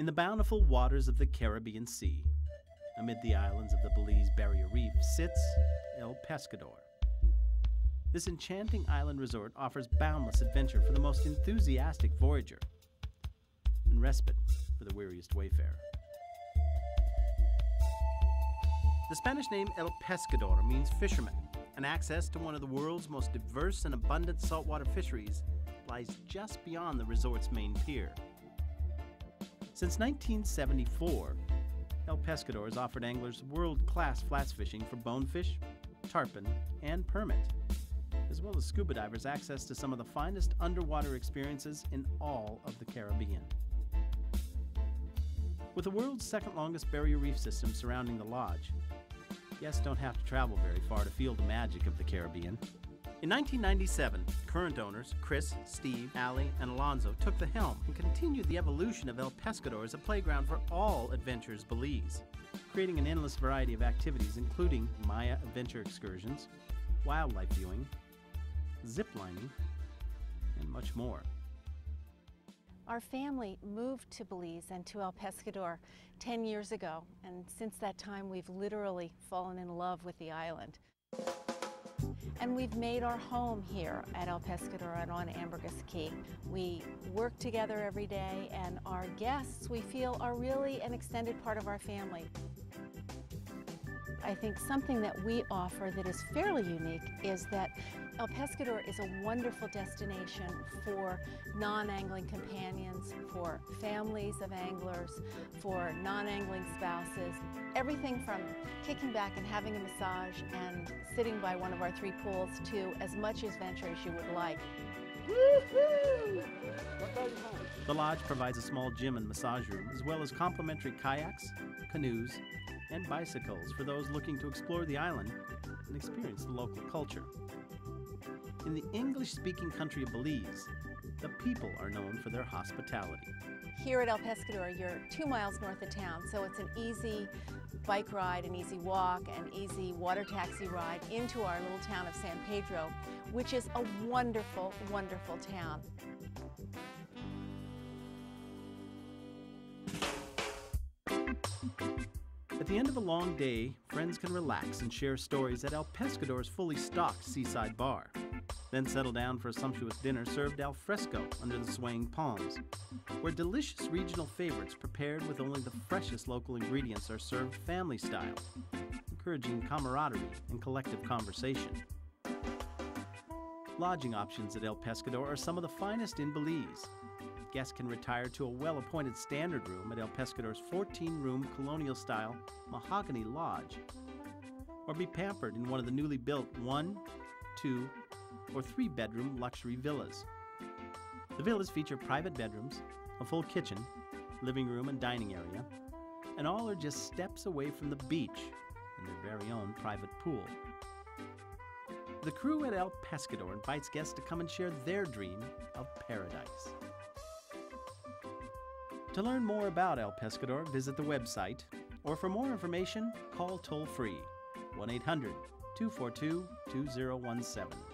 In the bountiful waters of the Caribbean Sea, amid the islands of the Belize Barrier Reef, sits El Pescador. This enchanting island resort offers boundless adventure for the most enthusiastic voyager and respite for the weariest wayfarer. The Spanish name El Pescador means fisherman, and access to one of the world's most diverse and abundant saltwater fisheries lies just beyond the resort's main pier. Since 1974, El Pescador has offered anglers world class flats fishing for bonefish, tarpon, and permit, as well as scuba divers access to some of the finest underwater experiences in all of the Caribbean. With the world's second longest barrier reef system surrounding the lodge, guests don't have to travel very far to feel the magic of the Caribbean. In 1997, current owners Chris, Steve, Ali, and Alonzo took the helm and continued the evolution of El Pescador as a playground for all Adventures Belize, creating an endless variety of activities including Maya adventure excursions, wildlife viewing, zip lining, and much more. Our family moved to Belize and to El Pescador 10 years ago, and since that time we've literally fallen in love with the island. And we've made our home here at El Pescador and on Ambergris Caye. We work together every day, and our guests, we feel, are really an extended part of our family. I think something that we offer that is fairly unique is that El Pescador is a wonderful destination for non-angling companions, for families of anglers, for non-angling spouses. Everything from kicking back and having a massage and sitting by one of our three pools to as much adventure as you would like. The lodge provides a small gym and massage room, as well as complimentary kayaks, canoes, and bicycles for those looking to explore the island and experience the local culture. In the English speaking country of Belize, the people are known for their hospitality. Here at El Pescador, you're two miles north of town, so it's an easy bike ride, an easy walk, an easy water taxi ride into our little town of San Pedro, which is a wonderful, wonderful town. At the end of a long day, friends can relax and share stories at El Pescador's fully stocked seaside bar. Then settle down for a sumptuous dinner served al fresco under the swaying palms, where delicious regional favorites prepared with only the freshest local ingredients are served family style, encouraging camaraderie and collective conversation. Lodging options at El Pescador are some of the finest in Belize. Guests can retire to a well appointed standard room at El Pescador's 14 room colonial style mahogany lodge, or be pampered in one of the newly built one, two, or three bedroom luxury villas. The villas feature private bedrooms, a full kitchen, living room, and dining area, and all are just steps away from the beach and their very own private pool. The crew at El Pescador invites guests to come and share their dream of paradise. To learn more about El Pescador, visit the website, or for more information, call toll free 1 800 242 2017.